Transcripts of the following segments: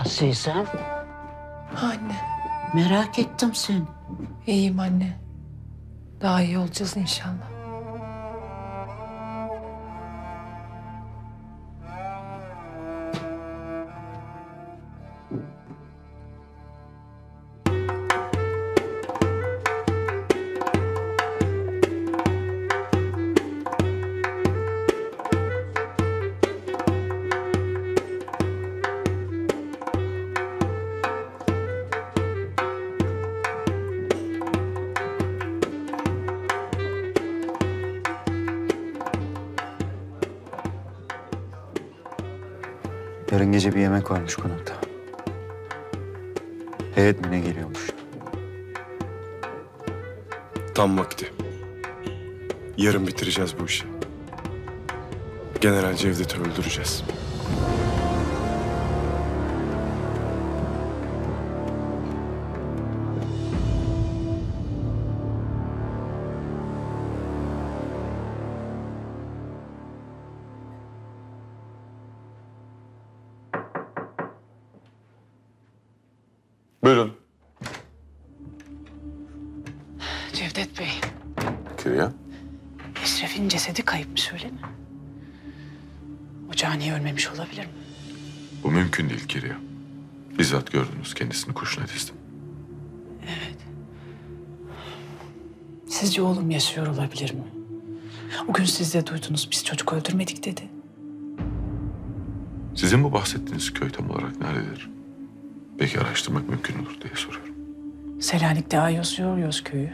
Azizem Anne, merak ettim seni. iyiyim anne. Daha iyi olacağız inşallah. Yarın gece bir yemek varmış konakta. Heyet mi ne geliyormuş? Tam vakti. Yarın bitireceğiz bu işi. General Cevdet'i öldüreceğiz. Buyurun. Cevdet Bey, Kirya. Eşref'in cesedi kayıpmış öyle mi? O cani ölmemiş olabilir mi? Bu mümkün değil Kirya. Bizzat gördünüz kendisini kurşuna dizdim. Sizce oğlum yaşıyor olabilir mi? O gün siz de duydunuz biz çocuk öldürmedik dedi. Sizin bu bahsettiğiniz köy tam olarak nerededir? Belki araştırmak mümkün olur diye soruyorum. Selanik'te Ayos Yoryos köyü.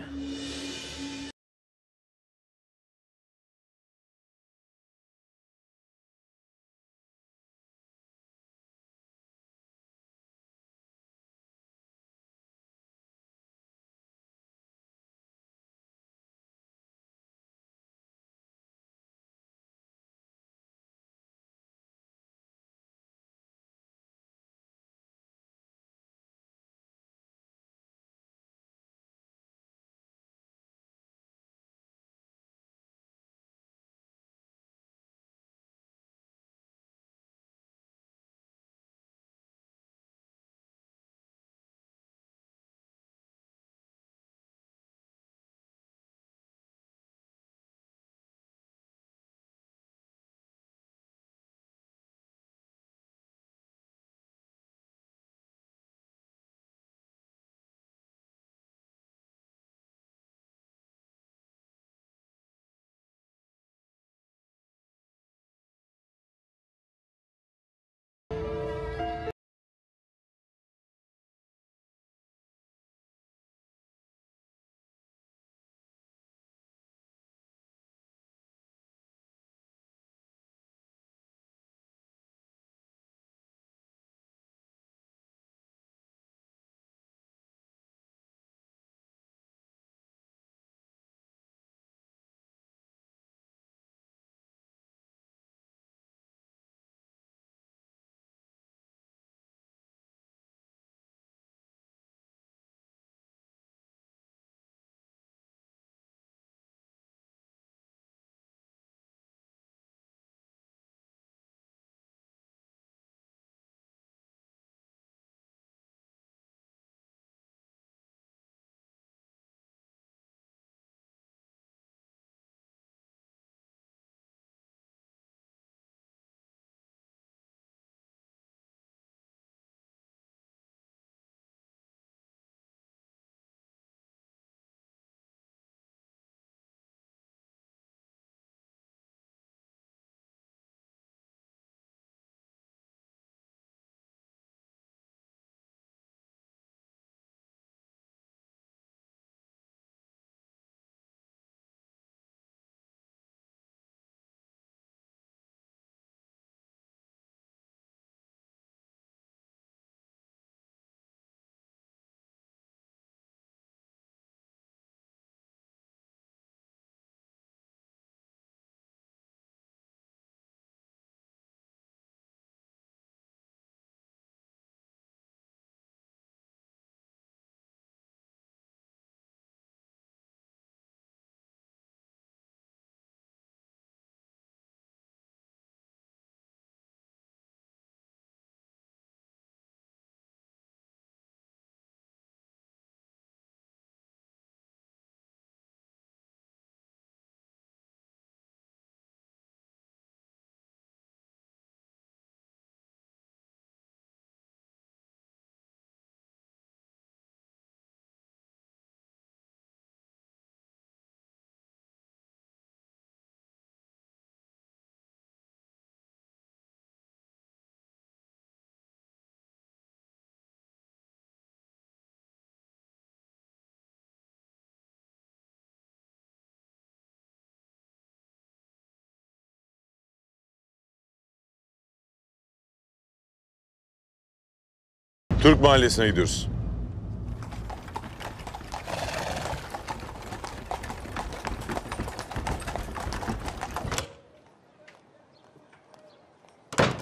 Türk Mahallesi'ne gidiyoruz.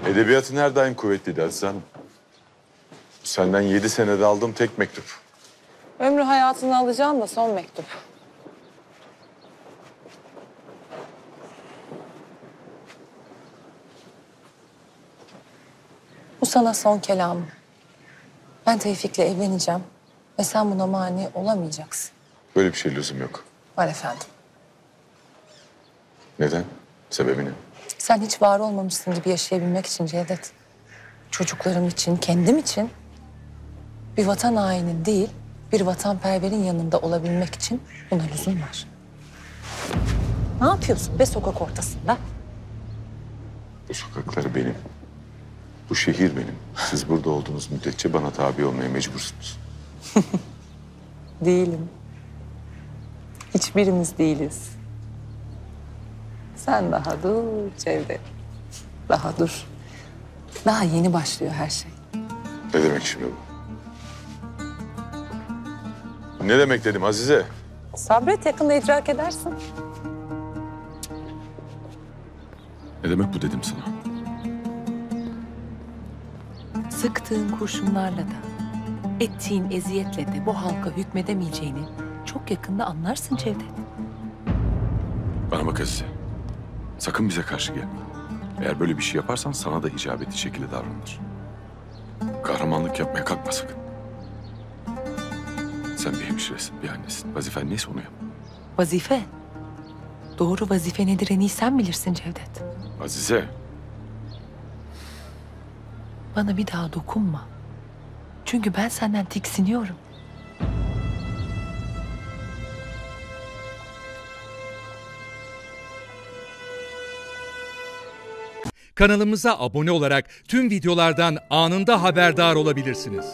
Edebiyatın her daim kuvvetliydi Aziz Hanım. Senden yedi senede aldığım tek mektup. Ömrü hayatını alacağım da son mektup. Bu sana son kelamım. Ben Tevfik'le evleneceğim ve sen buna mani olamayacaksın. Böyle bir şey lüzum yok. Var efendim. Neden? Sebebi ne? Sen hiç var olmamışsın gibi yaşayabilmek için Cevdet. Çocuklarım için, kendim için bir vatan hainin değil, bir vatanperverin yanında olabilmek için buna lüzum var. Ne yapıyorsun be sokak ortasında? Bu sokaklar benim. Bu şehir benim. Siz burada olduğunuz müddetçe bana tabi olmaya mecbursunuz. Değilim. Hiçbirimiz değiliz. Sen daha dur Cevdet. Daha dur. Daha yeni başlıyor her şey. Ne demek şimdi bu? Ne demek dedim Azize? Sabret yakında idrak edersin. Ne demek bu dedim sana? Sıktığın kurşunlarla da, ettiğin eziyetle de bu halka hükmedemeyeceğini çok yakında anlarsın Cevdet. Bana bak Azize. Sakın bize karşı gelme. Eğer böyle bir şey yaparsan sana da icap ettiği şekilde davranılır. Kahramanlık yapmaya kalkma sakın. Sen bir hemşiresin, bir annesin. Vazifen neyse onu yap. Vazife. Doğru vazife nedir en iyi sen bilirsin Cevdet. Azize, Bana bir daha dokunma. Çünkü ben senden tiksiniyorum. Kanalımıza abone olarak tüm videolardan anında haberdar olabilirsiniz.